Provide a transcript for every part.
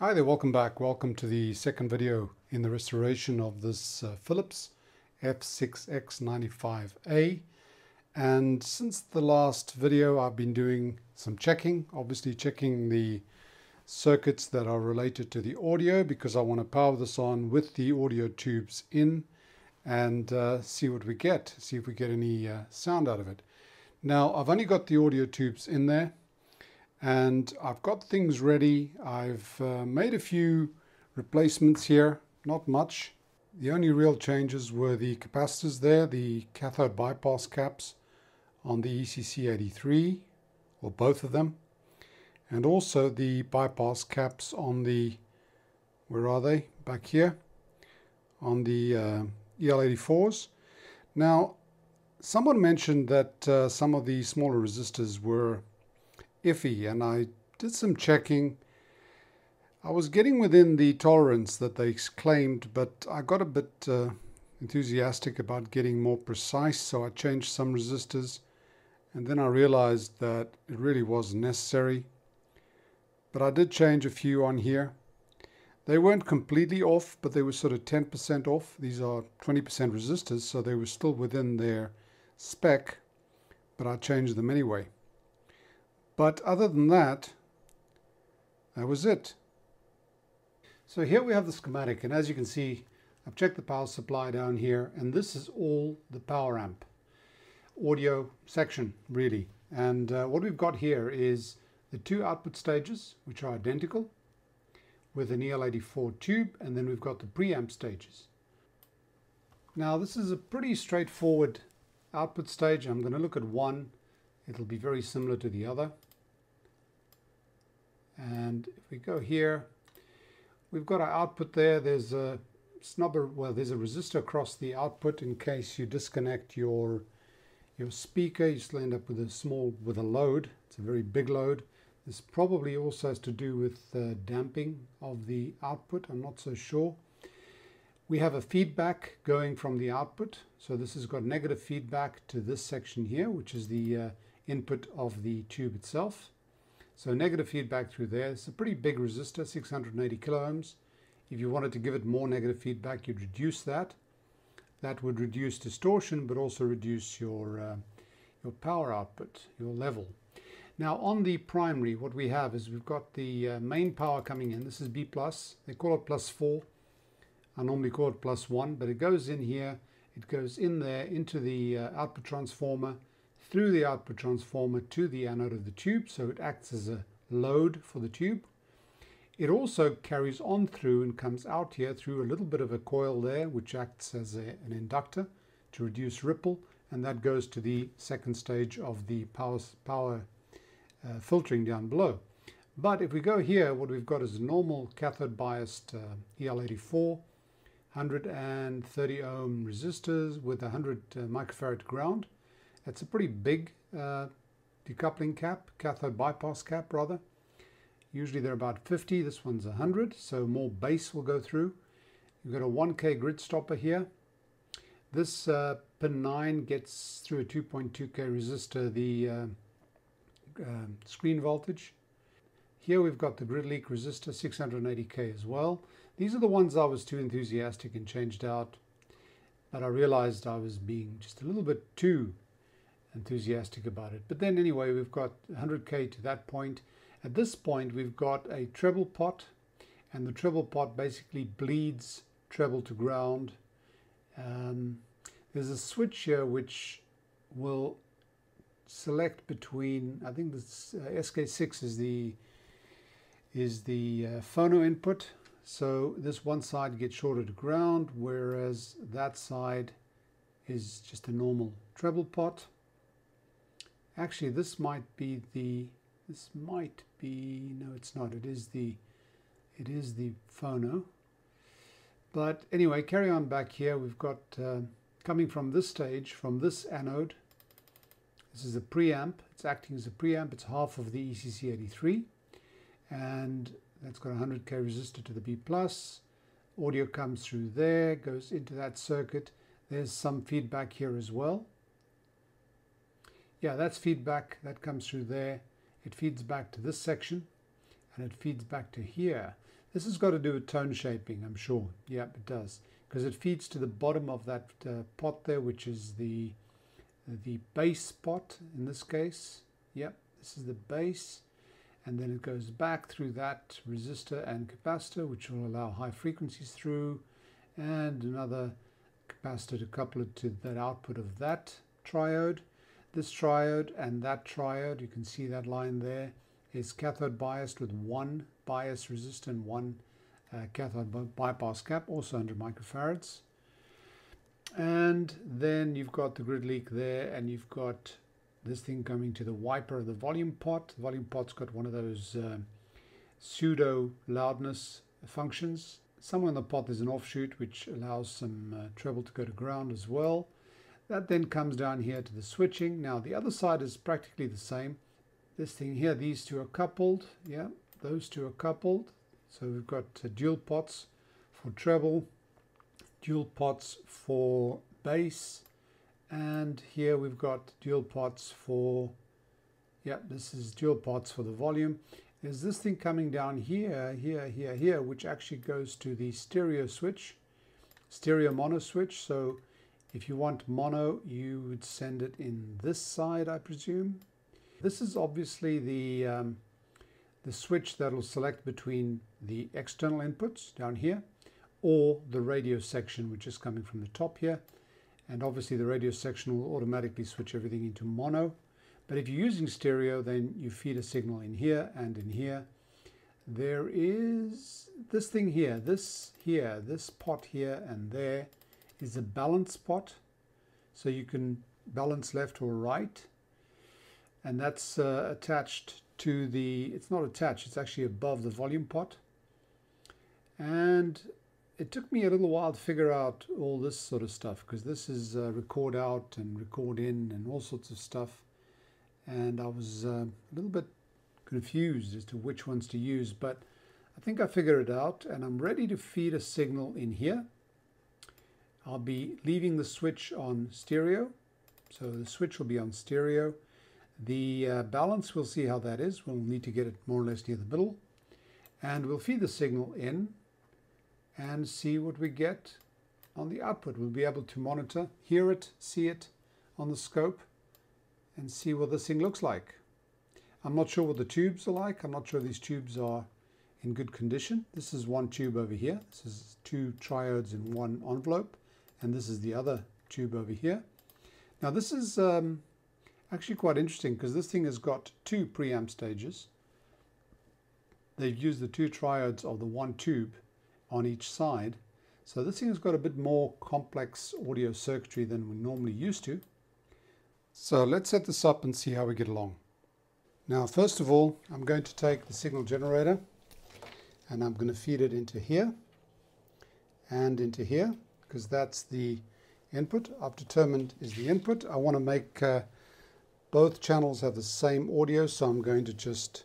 Hi there, welcome back. Welcome to the second video in the restoration of this uh, Philips F6X95A. And since the last video, I've been doing some checking, obviously checking the circuits that are related to the audio because I want to power this on with the audio tubes in and uh, see what we get, see if we get any uh, sound out of it. Now, I've only got the audio tubes in there and I've got things ready. I've uh, made a few replacements here, not much. The only real changes were the capacitors there, the cathode bypass caps on the ECC83, or both of them, and also the bypass caps on the, where are they? Back here, on the uh, EL84s. Now, someone mentioned that uh, some of the smaller resistors were iffy and I did some checking. I was getting within the tolerance that they claimed, but I got a bit uh, enthusiastic about getting more precise, so I changed some resistors and then I realized that it really wasn't necessary. But I did change a few on here. They weren't completely off, but they were sort of 10% off. These are 20% resistors, so they were still within their spec, but I changed them anyway. But other than that, that was it. So here we have the schematic, and as you can see, I've checked the power supply down here, and this is all the power amp audio section, really. And uh, what we've got here is the two output stages, which are identical, with an EL84 tube, and then we've got the preamp stages. Now this is a pretty straightforward output stage. I'm going to look at one. It'll be very similar to the other. And if we go here, we've got our output there. There's a snubber, well, there's a resistor across the output in case you disconnect your your speaker. You still end up with a small, with a load. It's a very big load. This probably also has to do with uh, damping of the output. I'm not so sure. We have a feedback going from the output. So this has got negative feedback to this section here, which is the uh, input of the tube itself. So negative feedback through there. It's a pretty big resistor, 680 kilo ohms. If you wanted to give it more negative feedback, you'd reduce that. That would reduce distortion, but also reduce your, uh, your power output, your level. Now on the primary, what we have is we've got the uh, main power coming in. This is B+. plus. They call it plus 4. I normally call it plus 1, but it goes in here. It goes in there into the uh, output transformer through the output transformer to the anode of the tube, so it acts as a load for the tube. It also carries on through and comes out here through a little bit of a coil there, which acts as a, an inductor to reduce ripple, and that goes to the second stage of the power, power uh, filtering down below. But if we go here, what we've got is a normal cathode biased uh, EL84, 130 ohm resistors with 100 uh, microfarad ground. It's a pretty big uh, decoupling cap, cathode bypass cap rather. Usually they're about 50, this one's 100, so more bass will go through. You've got a 1K grid stopper here. This uh, pin 9 gets through a 2.2K resistor the uh, uh, screen voltage. Here we've got the grid leak resistor 680K as well. These are the ones I was too enthusiastic and changed out, but I realized I was being just a little bit too enthusiastic about it. But then anyway, we've got 100K to that point. At this point, we've got a treble pot, and the treble pot basically bleeds treble to ground. Um, there's a switch here which will select between, I think this uh, SK6 is the is the uh, phono input. So this one side gets shorted to ground, whereas that side is just a normal treble pot. Actually, this might be the, this might be, no, it's not. It is the, it is the phono. But anyway, carry on back here. We've got, uh, coming from this stage, from this anode, this is a preamp. It's acting as a preamp. It's half of the ECC83. And that's got a 100K resistor to the B+. plus. Audio comes through there, goes into that circuit. There's some feedback here as well yeah, that's feedback that comes through there. It feeds back to this section and it feeds back to here. This has got to do with tone shaping, I'm sure. Yeah, it does. Because it feeds to the bottom of that uh, pot there, which is the, the bass pot in this case. Yep, this is the bass. And then it goes back through that resistor and capacitor, which will allow high frequencies through. And another capacitor to couple it to that output of that triode. This triode and that triode, you can see that line there, is cathode biased with one bias resistor one uh, cathode bypass cap, also 100 microfarads. And then you've got the grid leak there, and you've got this thing coming to the wiper of the volume pot. The volume pot's got one of those uh, pseudo loudness functions. Somewhere in the pot there's an offshoot which allows some uh, treble to go to ground as well. That then comes down here to the switching. Now the other side is practically the same. This thing here, these two are coupled. Yeah, those two are coupled. So we've got uh, dual pots for treble, dual pots for bass, and here we've got dual pots for, yeah, this is dual pots for the volume. There's this thing coming down here, here, here, here, which actually goes to the stereo switch, stereo mono switch. So if you want mono, you would send it in this side, I presume. This is obviously the, um, the switch that will select between the external inputs down here or the radio section, which is coming from the top here. And obviously the radio section will automatically switch everything into mono. But if you're using stereo, then you feed a signal in here and in here. There is this thing here, this here, this pot here and there is a balance pot. So you can balance left or right. And that's uh, attached to the, it's not attached, it's actually above the volume pot. And it took me a little while to figure out all this sort of stuff because this is uh, record out and record in and all sorts of stuff. And I was uh, a little bit confused as to which ones to use, but I think I figured it out and I'm ready to feed a signal in here. I'll be leaving the switch on stereo. So the switch will be on stereo. The uh, balance, we'll see how that is. We'll need to get it more or less near the middle. And we'll feed the signal in and see what we get on the output. We'll be able to monitor, hear it, see it on the scope and see what this thing looks like. I'm not sure what the tubes are like. I'm not sure these tubes are in good condition. This is one tube over here. This is two triodes in one envelope. And this is the other tube over here. Now this is um, actually quite interesting because this thing has got two preamp stages. They've used the two triodes of the one tube on each side. So this thing has got a bit more complex audio circuitry than we're normally used to. So let's set this up and see how we get along. Now first of all I'm going to take the signal generator and I'm going to feed it into here and into here because that's the input I've determined is the input. I want to make uh, both channels have the same audio so I'm going to just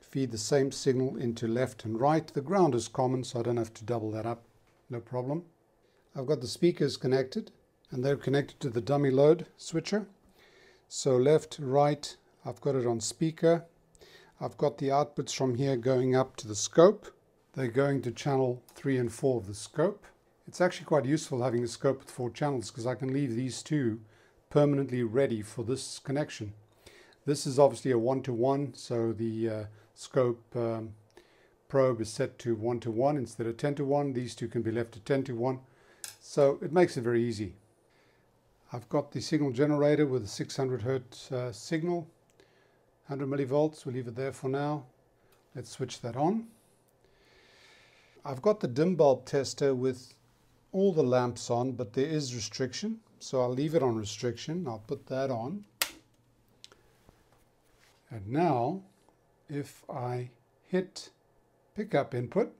feed the same signal into left and right. The ground is common, so I don't have to double that up, no problem. I've got the speakers connected, and they're connected to the dummy load switcher. So left, right, I've got it on speaker. I've got the outputs from here going up to the scope. They're going to channel 3 and 4 of the scope. It's actually quite useful having a scope with four channels because I can leave these two permanently ready for this connection. This is obviously a one-to-one, -one, so the uh, scope um, probe is set to 1 to 1 instead of 10 to 1. These two can be left to 10 to 1. So it makes it very easy. I've got the signal generator with a 600 hertz uh, signal, 100 millivolts. We'll leave it there for now. Let's switch that on. I've got the dim bulb tester with all the lamps on, but there is restriction. So I'll leave it on restriction. I'll put that on. And now if I hit pickup input,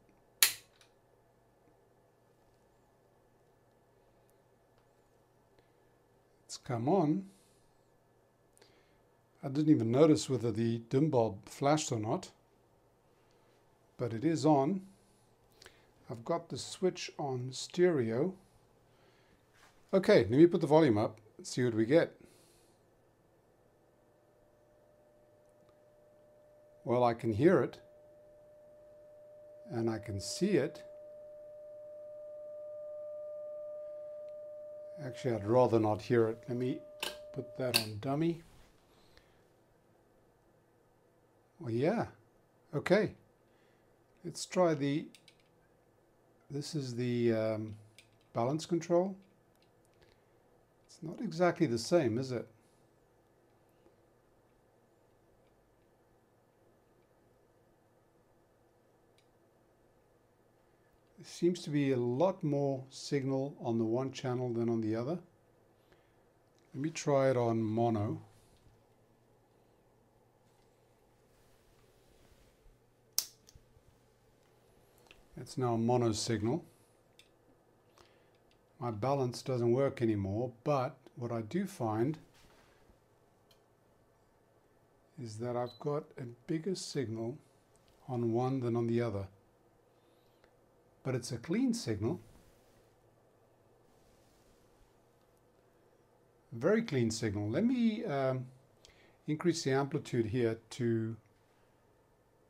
it's come on. I didn't even notice whether the dim bulb flashed or not, but it is on. I've got the switch on stereo. Okay, let me put the volume up and see what we get. Well, I can hear it. and I can see it. Actually, I'd rather not hear it. Let me put that on dummy. Well, yeah. Okay. Let's try the, this is the um, balance control. It's not exactly the same, is it? There seems to be a lot more signal on the one channel than on the other. Let me try it on mono. It's now a mono signal. My balance doesn't work anymore, but what I do find is that I've got a bigger signal on one than on the other. But it's a clean signal. Very clean signal. Let me um, increase the amplitude here to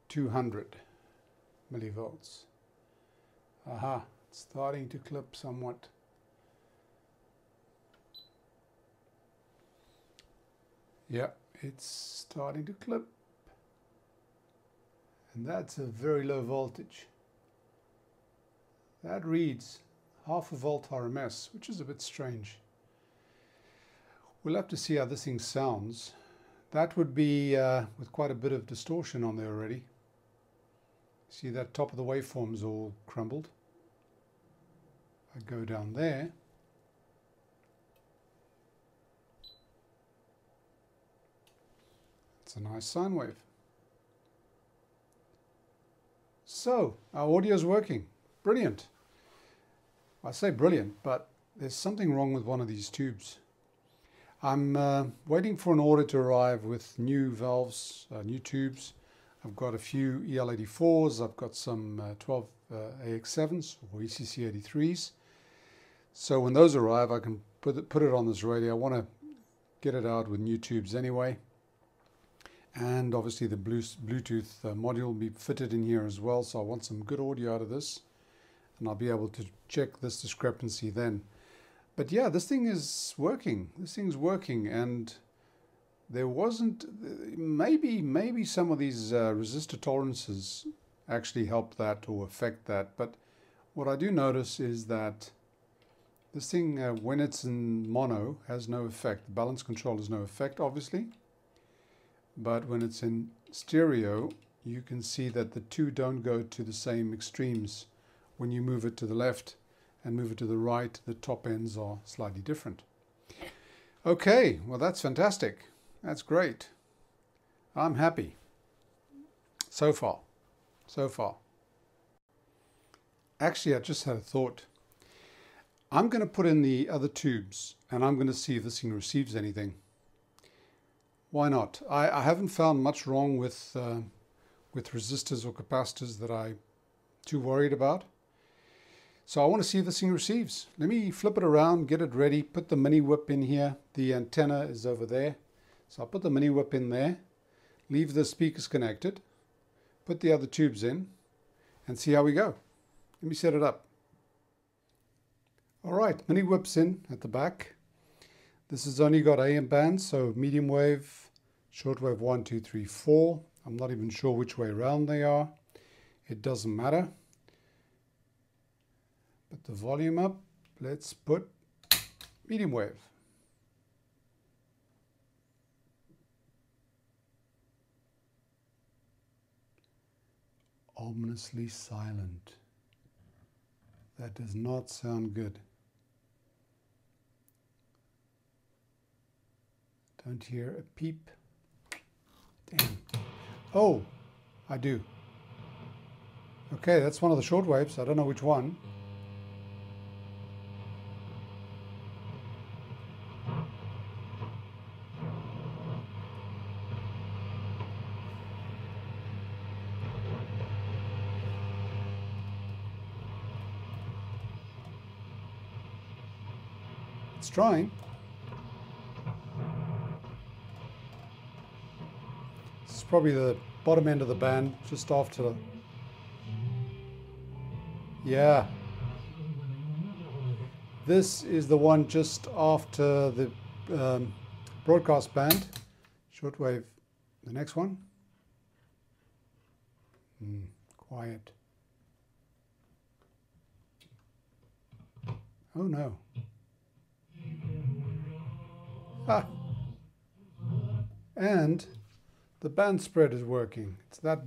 200 millivolts. Aha, it's starting to clip somewhat. Yeah, it's starting to clip. And that's a very low voltage. That reads half a volt RMS, which is a bit strange. We'll have to see how this thing sounds. That would be uh, with quite a bit of distortion on there already. See that top of the waveform's all crumbled. I go down there. It's a nice sine wave. So, our audio is working. Brilliant. I say brilliant, but there's something wrong with one of these tubes. I'm uh, waiting for an order to arrive with new valves, uh, new tubes. I've got a few EL84s, I've got some uh, 12 uh, AX7s or ECC83s. So when those arrive, I can put it, put it on this radio. I want to get it out with new tubes anyway. And obviously the Bluetooth uh, module will be fitted in here as well. So I want some good audio out of this. And I'll be able to check this discrepancy then. But yeah, this thing is working. This thing's working. And there wasn't, maybe, maybe some of these uh, resistor tolerances actually help that or affect that. But what I do notice is that this thing, uh, when it's in mono, has no effect. Balance control has no effect, obviously. But when it's in stereo, you can see that the two don't go to the same extremes. When you move it to the left and move it to the right, the top ends are slightly different. Okay, well that's fantastic. That's great. I'm happy. So far. So far. Actually, I just had a thought. I'm going to put in the other tubes and I'm going to see if this thing receives anything. Why not? I, I haven't found much wrong with, uh, with resistors or capacitors that I'm too worried about. So I want to see if this thing receives. Let me flip it around, get it ready, put the mini whip in here. The antenna is over there. So I'll put the mini whip in there, leave the speakers connected, put the other tubes in, and see how we go. Let me set it up. All right, mini whips in at the back. This has only got AM bands, so medium wave, shortwave one, two, three, four. I'm not even sure which way around they are. It doesn't matter. Put the volume up. Let's put medium wave. Ominously silent. That does not sound good. Don't hear a peep. Damn. Oh, I do. Okay, that's one of the short waves. I don't know which one. It's trying. Probably the bottom end of the band, just after Yeah. This is the one just after the um, broadcast band, shortwave. The next one. Hmm, quiet. Oh no. Ah. And the band spread is working. It's that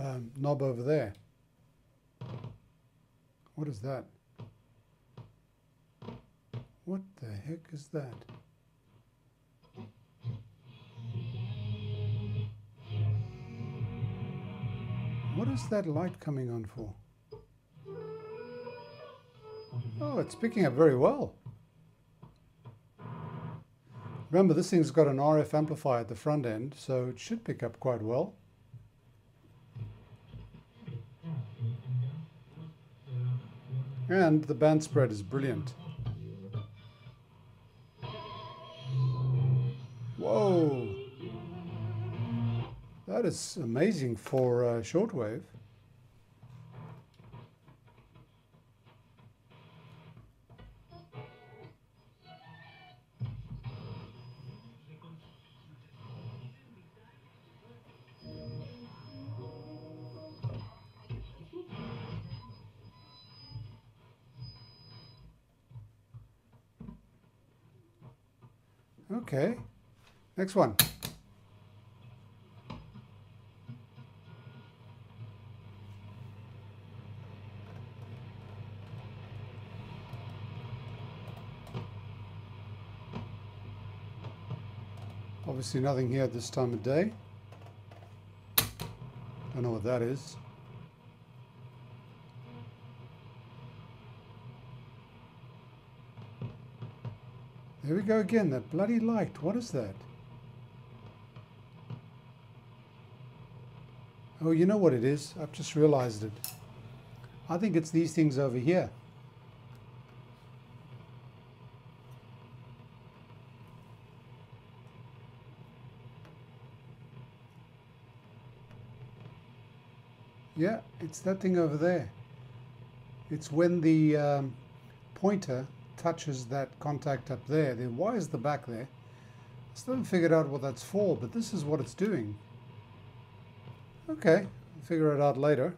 um, knob over there. What is that? What the heck is that? What is that light coming on for? Oh, it's picking up very well. Remember, this thing's got an RF amplifier at the front end, so it should pick up quite well. And the band spread is brilliant. Whoa! That is amazing for uh, shortwave. Okay, next one. Obviously nothing here at this time of day. I don't know what that is. There we go again, that bloody light. What is that? Oh, you know what it is? I've just realized it. I think it's these things over here. Yeah, it's that thing over there. It's when the um, pointer touches that contact up there. Then why is the back there? I still haven't figured out what that's for, but this is what it's doing. Okay, I'll figure it out later.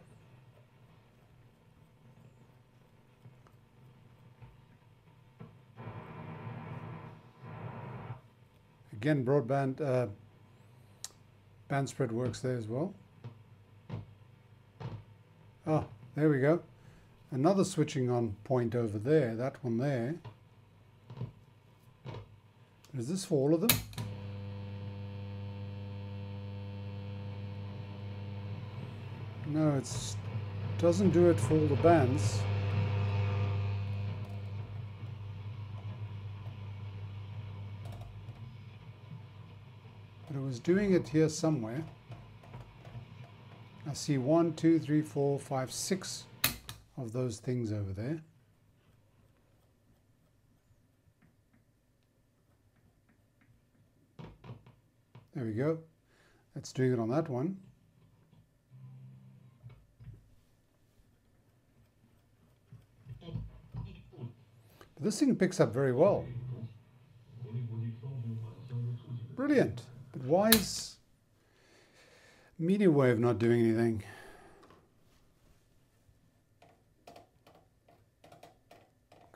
Again, broadband uh, band spread works there as well. Oh, there we go. Another switching on point over there, that one there. Is this for all of them? No, it doesn't do it for all the bands. But it was doing it here somewhere. I see one, two, three, four, five, six of those things over there. There we go. That's doing it on that one. But this thing picks up very well. Brilliant. But why is Wave not doing anything?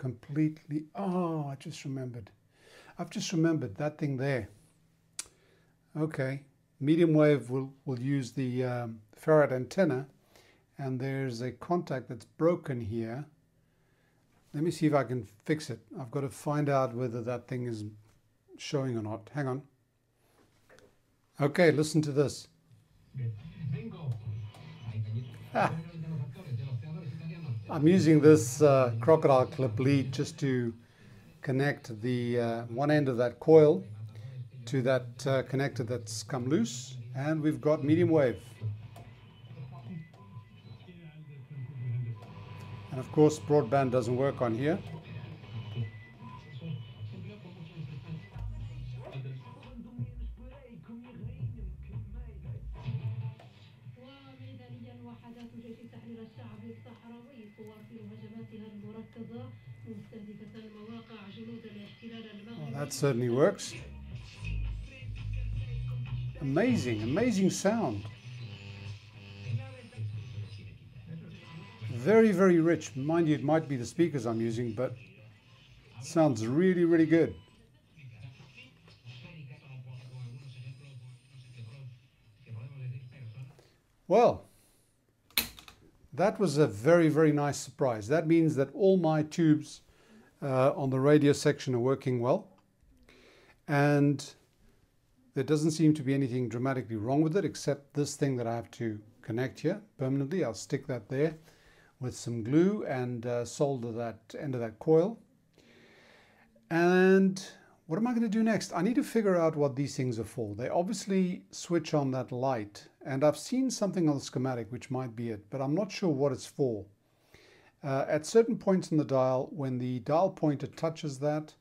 Completely. Oh, I just remembered. I've just remembered that thing there. Okay. Medium wave will, will use the um, ferrite antenna and there's a contact that's broken here. Let me see if I can fix it. I've got to find out whether that thing is showing or not. Hang on. Okay, listen to this. I'm using this uh, crocodile clip lead just to connect the uh, one end of that coil to that uh, connector that's come loose and we've got medium wave. And of course broadband doesn't work on here. Certainly works. Amazing, amazing sound. Very, very rich. Mind you, it might be the speakers I'm using, but sounds really, really good. Well, that was a very, very nice surprise. That means that all my tubes uh, on the radio section are working well. And there doesn't seem to be anything dramatically wrong with it, except this thing that I have to connect here permanently. I'll stick that there with some glue and uh, solder that end of that coil. And what am I going to do next? I need to figure out what these things are for. They obviously switch on that light and I've seen something on the schematic which might be it, but I'm not sure what it's for. Uh, at certain points in the dial, when the dial pointer touches that,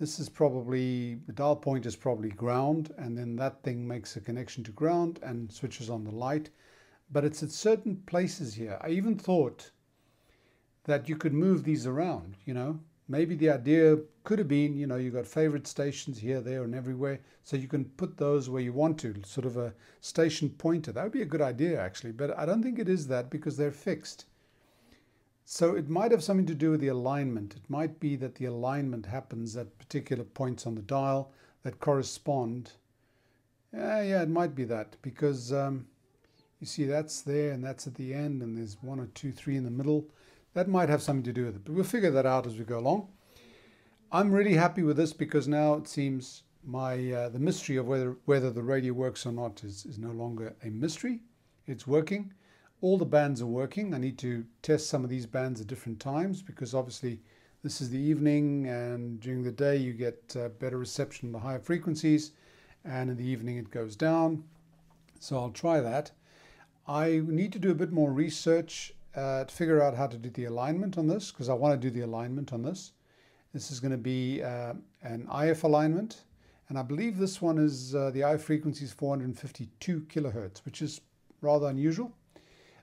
this is probably, the dial point is probably ground and then that thing makes a connection to ground and switches on the light. But it's at certain places here. I even thought that you could move these around, you know, maybe the idea could have been, you know, you've got favorite stations here, there, and everywhere. So you can put those where you want to, sort of a station pointer. That would be a good idea, actually. But I don't think it is that because they're fixed. So it might have something to do with the alignment. It might be that the alignment happens at particular points on the dial that correspond. Yeah, yeah, it might be that because um, you see that's there and that's at the end and there's one or two, three in the middle. That might have something to do with it, but we'll figure that out as we go along. I'm really happy with this because now it seems my uh, the mystery of whether whether the radio works or not is, is no longer a mystery. It's working. All the bands are working. I need to test some of these bands at different times because obviously this is the evening and during the day you get uh, better reception on the higher frequencies and in the evening it goes down. So I'll try that. I need to do a bit more research uh, to figure out how to do the alignment on this because I want to do the alignment on this. This is going to be uh, an IF alignment and I believe this one is uh, the IF frequency is 452 kilohertz which is rather unusual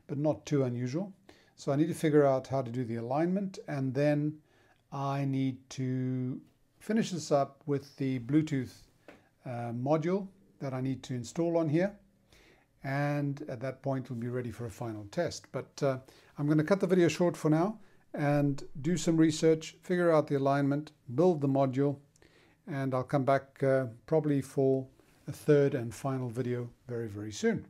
but not too unusual. So I need to figure out how to do the alignment and then I need to finish this up with the Bluetooth uh, module that I need to install on here and at that point we'll be ready for a final test. But uh, I'm going to cut the video short for now and do some research, figure out the alignment, build the module, and I'll come back uh, probably for a third and final video very, very soon.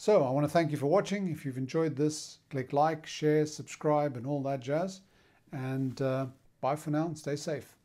So I want to thank you for watching. If you've enjoyed this, click like, share, subscribe, and all that jazz. And uh, bye for now and stay safe.